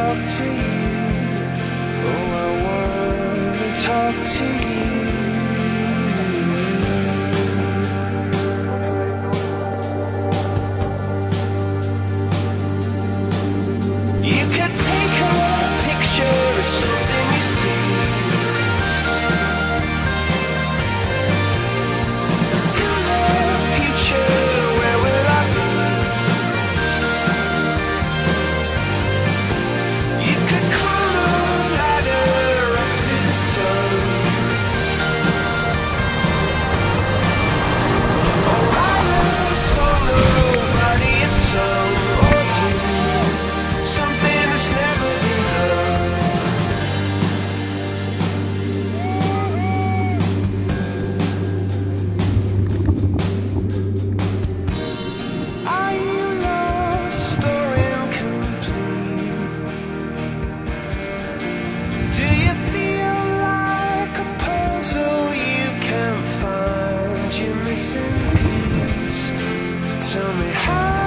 talk to you. Oh, I wanna talk to you. You can take a picture me. how